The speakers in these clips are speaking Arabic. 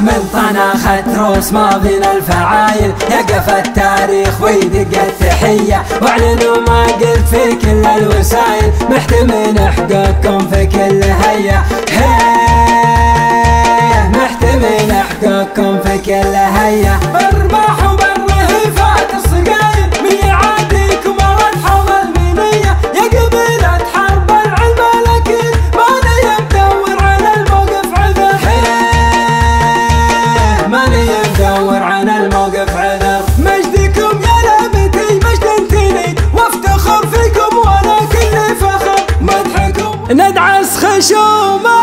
من طناخة روس ماضينا الفعايل. يقف التاريخ ويدق التحية. واعلنوا ما قلت في كل الوسائل. محتمين احقاكم في كل هيا. محتمين حقوقكم في كل هيا ندعس خشومه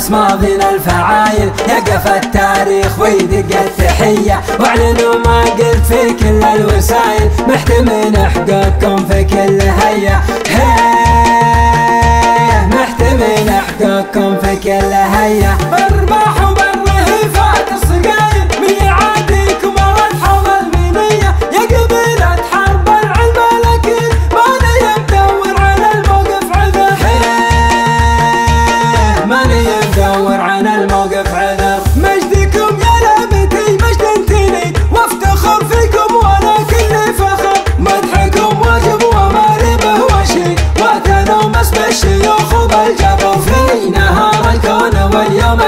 امس ماضينا الفعايل. يقف التاريخ ويدق التحية. وأعلنوا ما قلت في كل الوسائل. محتمين حقوقكم في كل هيا محتمين حقوقكم في كل هيا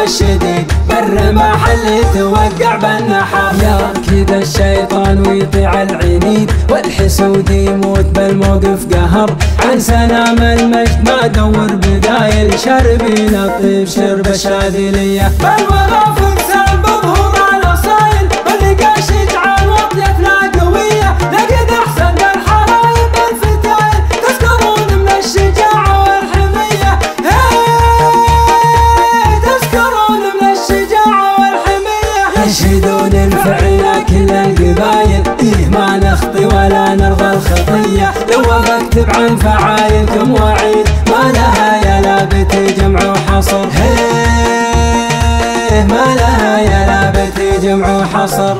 الشديد بر محل توقع بالنحر كذا الشيطان ويطيع العنيد والحسود يموت بالموقف قهر. عن سلام المجد ما دور بدايل شربي لطيف شرب شاذلية. بالوظائف لو وقفت بعين فعايلكم وعيد. ما لها يا لابتي جمع وحصر. هيه ما لها يا لابتي جمع وحصر.